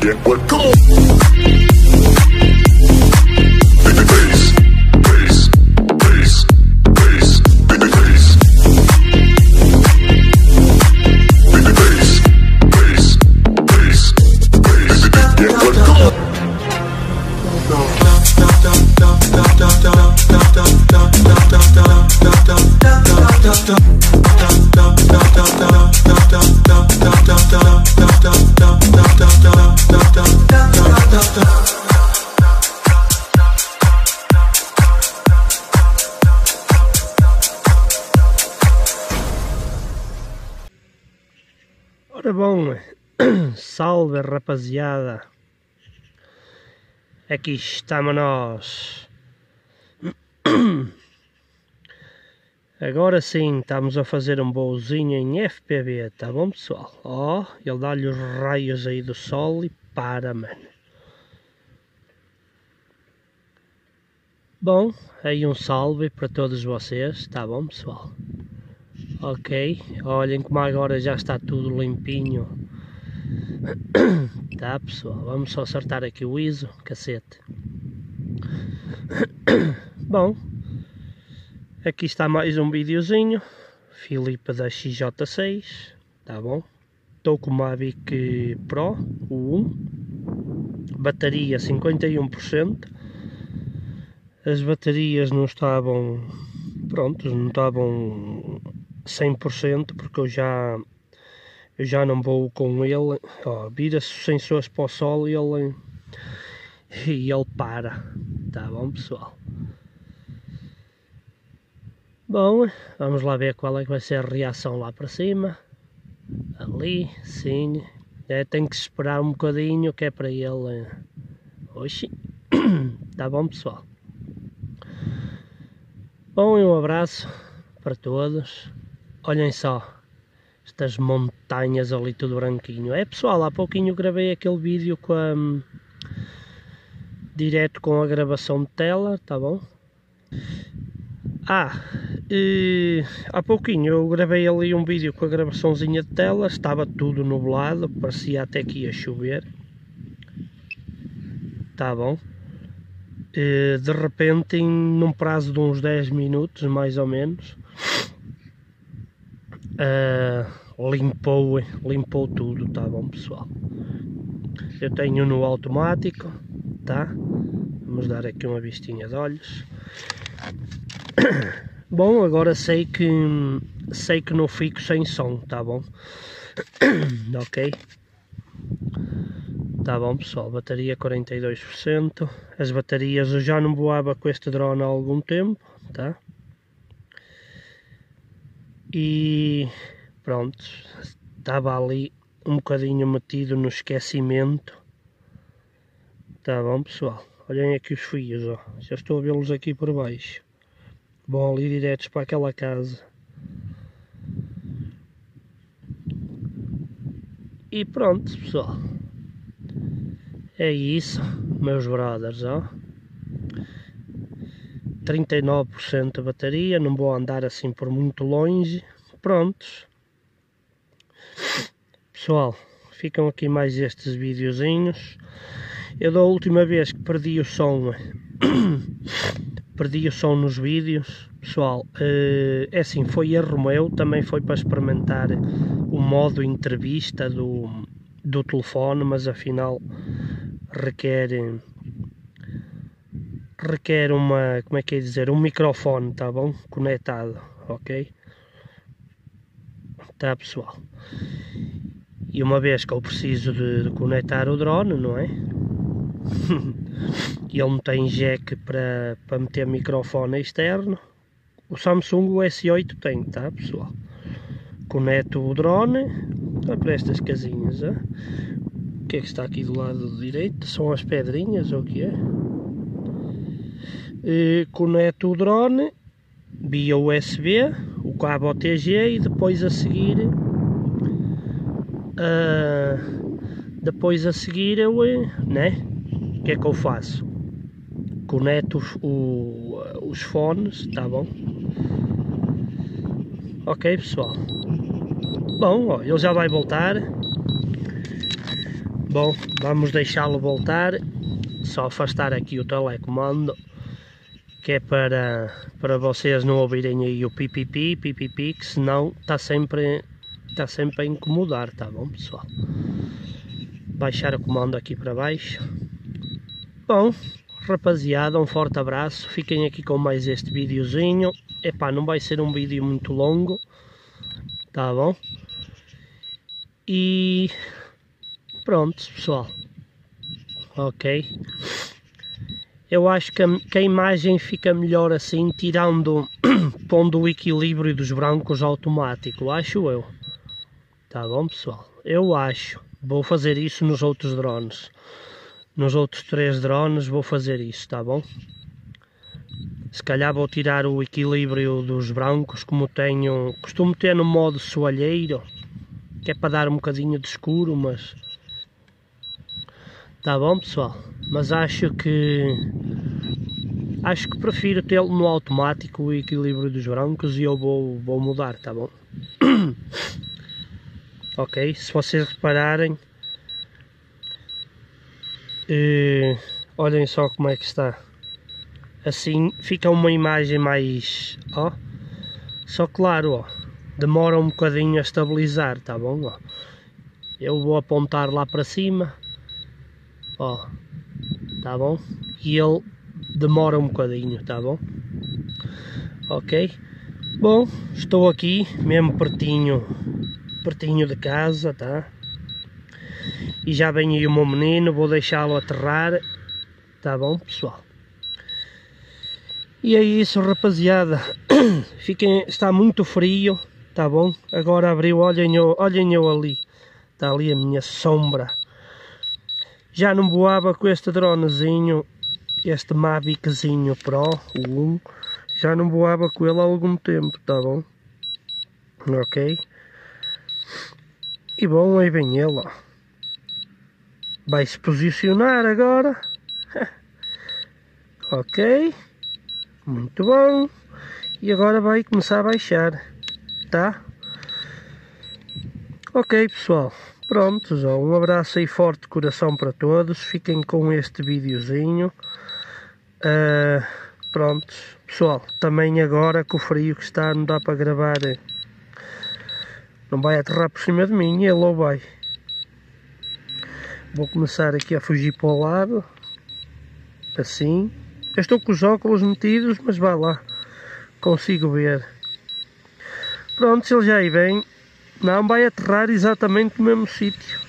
Get what? Come on. Ora bom, salve rapaziada, aqui estamos nós. Agora sim estamos a fazer um bolzinho em FPV, tá bom pessoal? Ó, ele dá-lhe os raios aí do sol e para, mano. Bom, aí um salve para todos vocês, tá bom pessoal? Ok, olhem como agora já está tudo limpinho. Tá pessoal, vamos só acertar aqui o ISO, cacete. Bom, aqui está mais um videozinho. Filipe da XJ6, tá bom? Estou com uma Mavic Pro, o 1. Bateria 51%. As baterias não estavam, prontos, não estavam 100% porque eu já eu já não vou com ele. Ó, vira-se os sensores para o sol e ele e ele para. Tá bom pessoal? Bom vamos lá ver qual é que vai ser a reação lá para cima. Ali sim. É, tem que esperar um bocadinho que é para ele oxi. Tá bom pessoal bom e um abraço para todos Olhem só, estas montanhas ali tudo branquinho. É pessoal, há pouquinho gravei aquele vídeo com a, hum, direto com a gravação de tela, tá bom? Ah, e, há pouquinho eu gravei ali um vídeo com a gravaçãozinha de tela, estava tudo nublado, parecia até que ia chover. Tá bom? E, de repente, em num prazo de uns 10 minutos, mais ou menos, uh, limpou, limpou tudo, tá bom pessoal? Eu tenho no automático, tá? Vamos dar aqui uma vistinha de olhos. Bom, agora sei que sei que não fico sem som, tá bom? ok? Tá bom pessoal, bateria 42%. As baterias eu já não voava com este drone há algum tempo, tá? e pronto, estava ali um bocadinho metido no esquecimento. Tá bom pessoal, olhem aqui os fios, ó. já estou a vê-los aqui por baixo. Vão ali diretos para aquela casa. E pronto pessoal, é isso meus brothers, ó. 39% de bateria, não vou andar assim por muito longe. Prontos. Pessoal, ficam aqui mais estes videozinhos. Eu da última vez que perdi o som, perdi o som nos vídeos, pessoal, eh, é assim, foi erro meu, também foi para experimentar o modo entrevista do, do telefone, mas afinal requer requer uma, como é que é dizer, um microfone, tá bom? Conectado, ok? Tá pessoal? E uma vez que eu preciso de, de conectar o drone, não é? e ele não tem jack para, para meter microfone externo, o Samsung o S8 tem, tá pessoal? Conecto o drone, para estas casinhas. Que é que está aqui do lado direito? São as pedrinhas ou o que é? eh, conecto o drone via USB, o cabo OTG e depois a seguir uh, depois a seguir eu, né, o que é que eu faço? Conecto os, o, os fones, tá bom? Ok, pessoal. Bom, ó, ele já vai voltar. Bom, vamos deixá-lo voltar. Só afastar aqui o telecomando. Que é para, para vocês não ouvirem aí o pipipi, pipipi, que senão está sempre, está sempre a incomodar, tá bom, pessoal? Baixar o comando aqui para baixo. Bom, rapaziada, um forte abraço. Fiquem aqui com mais este videozinho. Epá, não vai ser um vídeo muito longo, tá bom? E pronto, pessoal. Ok. Eu acho que a, que a imagem fica melhor assim, tirando, pondo o equilíbrio dos brancos automático, acho eu. Tá bom, pessoal? Eu acho. Vou fazer isso nos outros drones. Nos outros três drones vou fazer isso, tá bom? Se calhar vou tirar o equilíbrio dos brancos, como tenho, costumo ter no modo soalheiro, que é para dar um bocadinho de escuro, mas tá bom pessoal. Mas acho que acho que prefiro tê-lo no automático o equilíbrio dos brancos e eu vou, vou mudar, tá bom? ok, se vocês repararem, eh, olhem só como é que está assim fica uma imagem mais ó só claro ó demora um bocadinho a estabilizar tá bom ó eu vou apontar lá para cima ó tá bom? E ele demora um bocadinho tá bom? Ok? Bom estou aqui mesmo pertinho pertinho de casa tá? E já vem aí o meu menino vou deixá-lo aterrar tá bom pessoal? E é isso rapaziada, Fiquem, está muito frio, tá bom? Agora abriu, olhem eu, olhem eu ali, está ali a minha sombra. Já não voava com este dronezinho, este Maviczinho Pro, o 1, já não voava com ele há algum tempo, tá bom? Ok? E bom, aí vem ele. Vai se posicionar agora. ok? Muito bom. E agora vai começar a baixar, tá? Ok pessoal, prontos, ó, um abraço aí forte coração para todos, fiquem com este videozinho. Uh, prontos, pessoal, também agora com o frio que está não dá para gravar, não vai aterrar por cima de mim, ele ou vai. Vou começar aqui a fugir para o lado, assim. Eu estou com os óculos metidos, mas vá lá, consigo ver. Pronto, se ele já aí vem, não vai aterrar exatamente no mesmo sítio.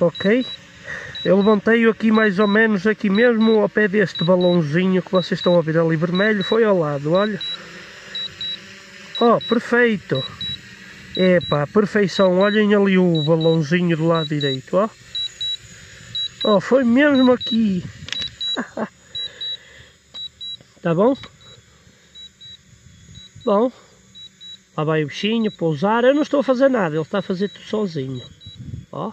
Ok? Eu levantei-o aqui mais ou menos aqui mesmo ao pé deste balãozinho que vocês estão a ver ali vermelho, foi ao lado, olha. Oh, perfeito! Epá, perfeição, olhem ali o balãozinho do lado direito, ó. Oh, foi mesmo aqui. Tá bom? Bom. Lá vai o bichinho pousar. Eu não estou a fazer nada, ele está a fazer tudo sozinho. Ó.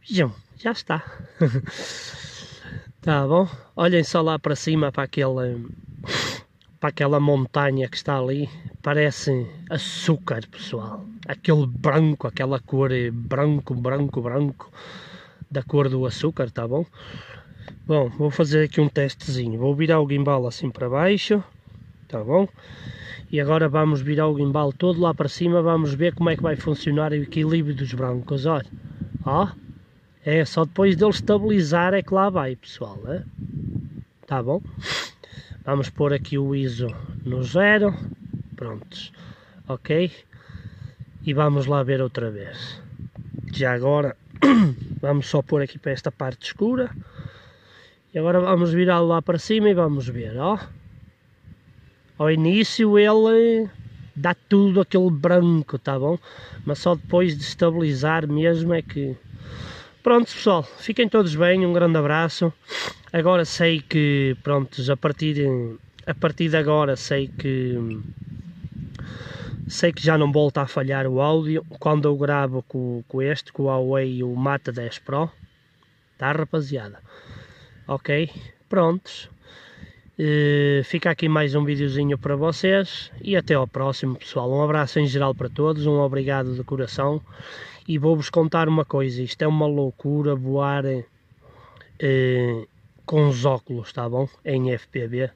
Vejam, já está. tá bom? Olhem só lá para cima para aquele para aquela montanha que está ali. Parece açúcar, pessoal. Aquele branco, aquela cor branco, branco, branco da cor do açúcar, tá bom? Bom, vou fazer aqui um testezinho. Vou virar o gimbal assim para baixo. Tá bom? E agora vamos virar o gimbal todo lá para cima. Vamos ver como é que vai funcionar o equilíbrio dos brancos. Olha. Ó. É só depois dele estabilizar é que lá vai, pessoal. É? Tá bom? Vamos pôr aqui o ISO no zero. Prontos. Ok? E vamos lá ver outra vez. Já agora vamos só pôr aqui para esta parte escura. E agora vamos virá-lo lá para cima e vamos ver, ó. Ao início ele dá tudo aquele branco, tá bom? Mas só depois de estabilizar mesmo é que... Pronto pessoal, fiquem todos bem, um grande abraço. Agora sei que, prontos, a partir, a partir de agora sei que... Sei que já não volta a falhar o áudio quando eu gravo com, com este, com o Huawei o Mate 10 Pro. Tá rapaziada? Ok, prontos. Uh, fica aqui mais um videozinho para vocês e até ao próximo pessoal. Um abraço em geral para todos, um obrigado de coração e vou-vos contar uma coisa, isto é uma loucura voar uh, com os óculos, tá bom? Em FPV,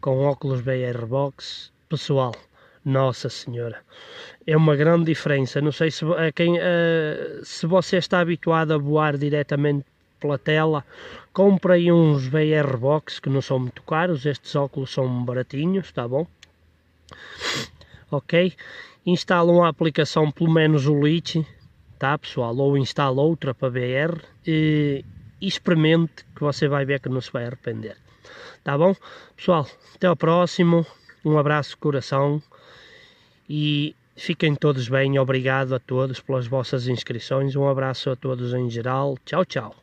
com óculos BR Box, pessoal, nossa senhora, é uma grande diferença, não sei se, quem, uh, se você está habituado a voar diretamente pela tela. Comprei uns VR Box que não são muito caros, estes óculos são baratinhos, tá bom? Ok? Instalam a aplicação pelo menos o Lich, tá pessoal? Ou instala outra para e, e experimente que você vai ver que não se vai arrepender. Tá bom? Pessoal, até ao próximo. Um abraço de coração e fiquem todos bem. Obrigado a todos pelas vossas inscrições. Um abraço a todos em geral. Tchau, tchau.